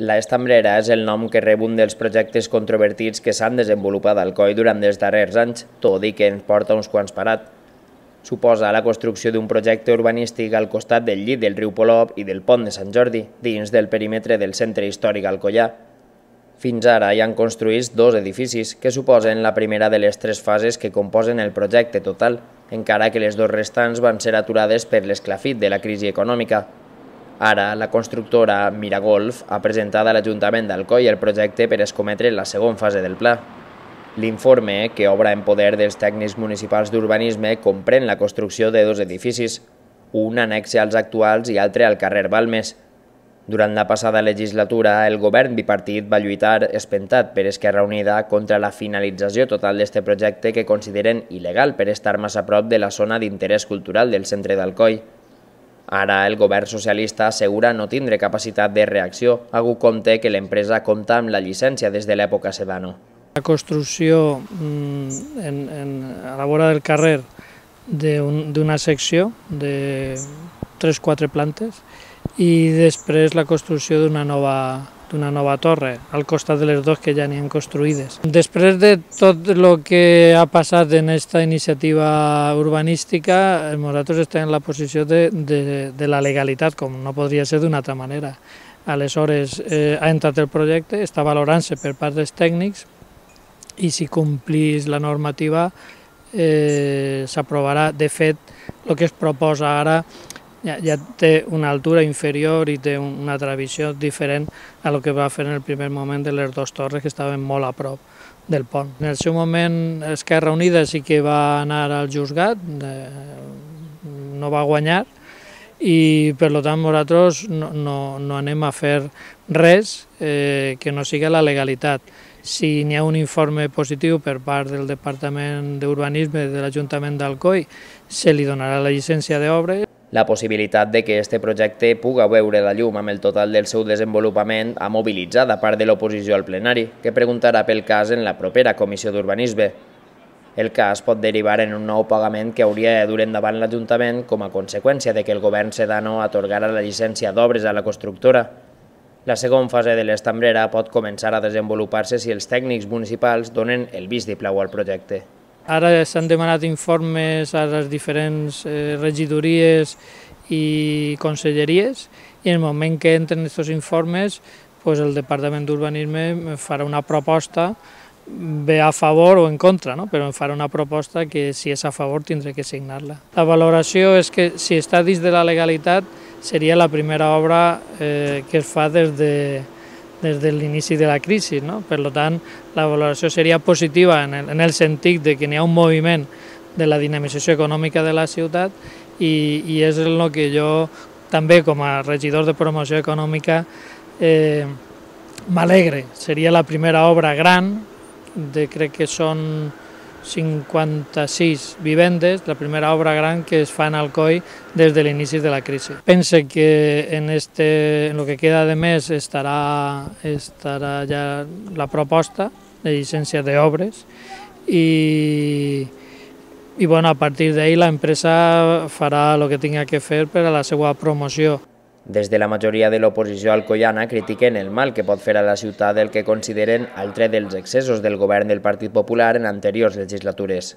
La Estambrera és el nom que rep un dels projectes controvertits que s'han desenvolupat al COI durant els darrers anys, tot i que ens porta uns quants parat. Suposa la construcció d'un projecte urbanístic al costat del llit del riu Polop i del pont de Sant Jordi, dins del perímetre del centre històric Alcoyà. Fins ara hi han construïts dos edificis, que suposen la primera de les tres fases que composen el projecte total, encara que les dues restants van ser aturades per l'esclafit de la crisi econòmica. Ara, la constructora Miragolf ha presentat a l'Ajuntament d'Alcoi el projecte per escometre la segona fase del pla. L'informe, que obra en poder dels tècnics municipals d'urbanisme, comprèn la construcció de dos edificis, un anexe als actuals i altre al carrer Balmes. Durant la passada legislatura, el govern bipartit va lluitar espentat per Esquerra Unida contra la finalització total d'aquest projecte que consideren il·legal per estar massa prop de la zona d'interès cultural del centre d'Alcoi. Ara el govern socialista assegura no tindre capacitat de reacció, hagut compte que l'empresa compta amb la llicència des de l'època Sedano. La construcció mm, en, en, a la vora del carrer d'una secció de 3-4 plantes i després la construcció d'una nova d'una nova torre al costat de les dues que ja n'hi han construïdes. Després de tot el que ha passat en aquesta iniciativa urbanística, nosaltres estem en la posició de, de, de la legalitat, com no podria ser d'una altra manera. Aleshores, eh, ha entrat el projecte, està valorant-se per part dels tècnics i si complís la normativa eh, s'aprovarà. De fet, el que es proposa ara ja, ja té una altura inferior i té una tradició diferent a lo que va fer en el primer moment de les dues torres que estaven molt a prop del pont. En el seu moment Esquerra Unida sí que va anar al juzgat, no va guanyar, i per tant nosaltres no, no, no anem a fer res eh, que no sigui la legalitat. Si n'hi ha un informe positiu per part del Departament d'Urbanisme de l'Ajuntament d'Alcoi, se li donarà la llicència d'obres. La possibilitat de que este projecte puga veure la llum amb el total del seu desenvolupament ha mobilitzat a part de l'oposició al plenari, que preguntarà pel cas en la propera comissió d'urbanisme. El cas pot derivar en un nou pagament que hauria de dur endavant l'Ajuntament com a conseqüència de que el govern sedano atorgara la llicència d'obres a la constructora. La segona fase de l'estambrera pot començar a desenvolupar-se si els tècnics municipals donen el vist de plau al projecte. Ara s'han demanat informes a les diferents eh, regidories i conselleries i en el moment que entren aquests informes pues el Departament d'Urbanisme farà una proposta ve a favor o en contra, no? però em farà una proposta que si és a favor tindré que signar-la. La valoració és que si està dins de la legalitat seria la primera obra eh, que es fa des de, des de l'inici de la crisi. No? Per tant, la valoració seria positiva en el, en el sentit de que n'hi ha un moviment de la dinamització econòmica de la ciutat i, i és el que jo també com a regidor de promoció econòmica eh, m'alegre. Seria la primera obra gran, de, crec que són 56 vivendes, la primera obra gran que es fa en Alcoi des de l'inici de la crisi. Pense que en, este, en el que queda de mes estarà, estarà ja la proposta de llicència d'obres i, i bueno, a partir d'ahir l'empresa farà el que tinga que fer per a la seva promoció. Des de la majoria de l'oposició alcoiana critiquen el mal que pot fer a la ciutat el que consideren altre dels excessos del govern del Partit Popular en anteriors legislatures.